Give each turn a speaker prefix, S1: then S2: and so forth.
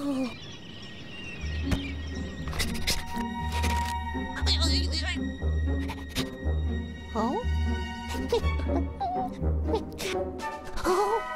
S1: Oh. Oh?